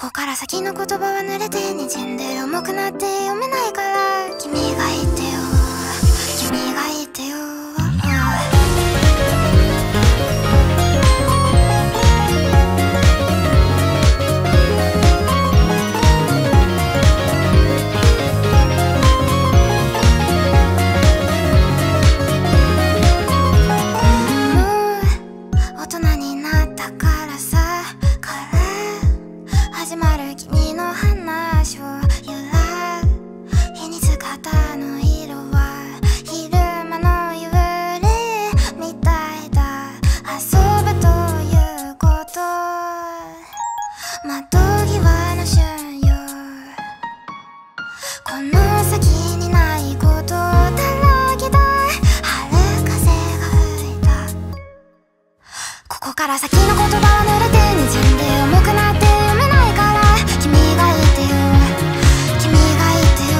ここから先の言葉は濡れて滲んで重くなって読めないから君♪ここから先の言葉は濡れて滲んで重くなって読めないから。君がいてよ君がいてよ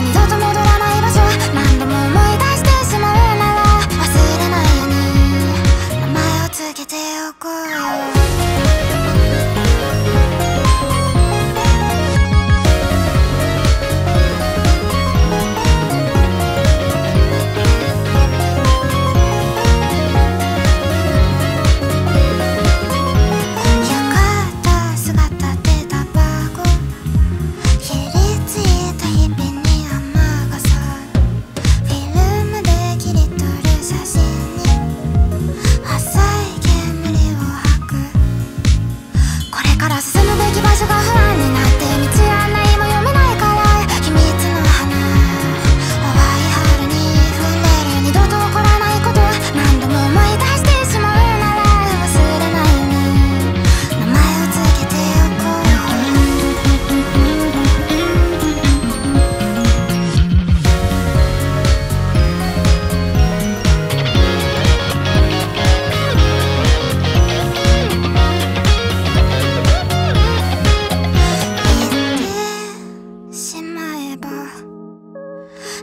二度と戻らない場所。何度も思い出してしまうなら忘れないように。名前を付けておこうよ。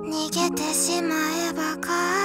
逃げてしまえばか